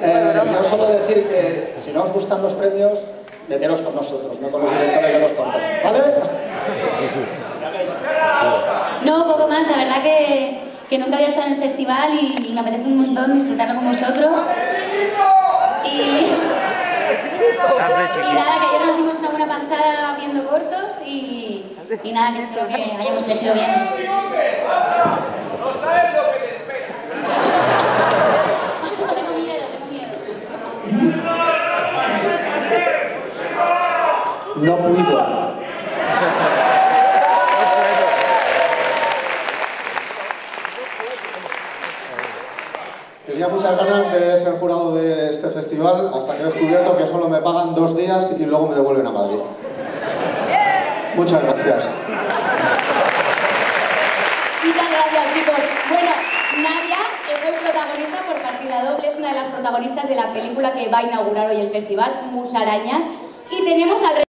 Eh, yo solo decir que si no os gustan los premios, meteros con nosotros, no con los directores de los cortos, ¿vale? No, poco más, la verdad que, que nunca había estado en el festival y, me apetece un montón disfrutarlo con vosotros. Y, y nada, que ayer nos dimos una buena panzada viendo cortos y, y nada, que espero que hayamos elegido bien. No puedo. Tenía muchas ganas de ser jurado de este festival hasta que he descubierto que solo me pagan dos días y luego me devuelven a Madrid. Muchas gracias. Muchas gracias, chicos. Bueno, partida doble, es una de las protagonistas de la película que va a inaugurar hoy el festival, Musarañas. Y tenemos al